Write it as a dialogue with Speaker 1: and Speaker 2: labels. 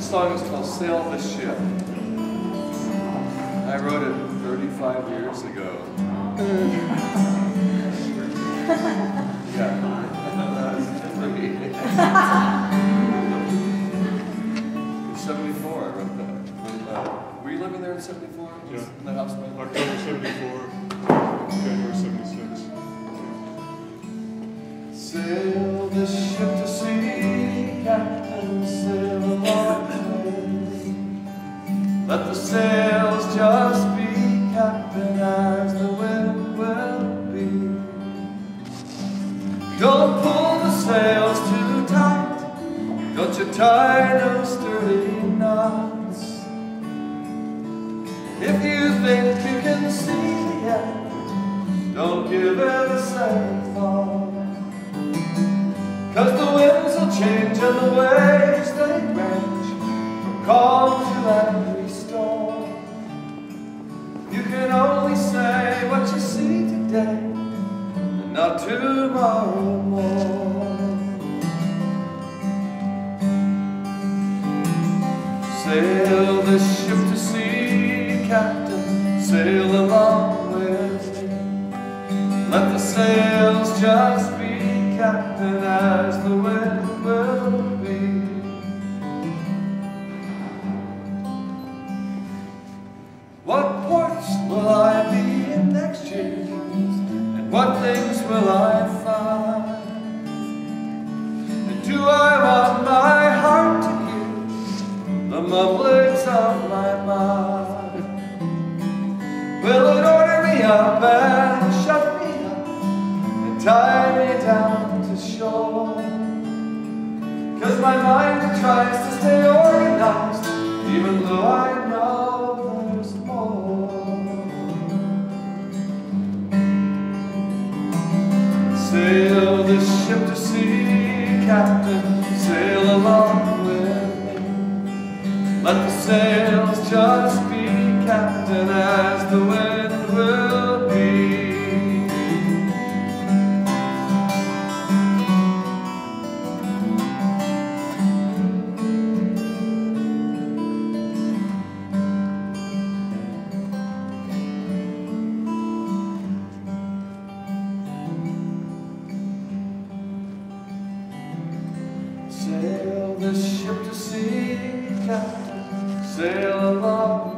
Speaker 1: song is called Sail the Ship. I wrote it 35 years ago. yeah. in 74, I wrote that. Uh, were you living there in 74?
Speaker 2: Yeah.
Speaker 1: In that house by the
Speaker 2: October 74, January 76.
Speaker 1: Sail the ship sails too tight, don't you tie no sturdy knots. If you think you can see the end, don't give it a second thought. Cause the winds will change and the waves they range From calm to angry storm You can only say what you see today And not tomorrow Captain Sail along with me Let the sails just be captain as the wind will be. What ports will I be in next year? And what things will I down to shore? Cause my mind tries to stay organized even though I know there's more. Sail this ship to sea, Captain, sail along with me. Let the sails just be, Captain, as the wind sail along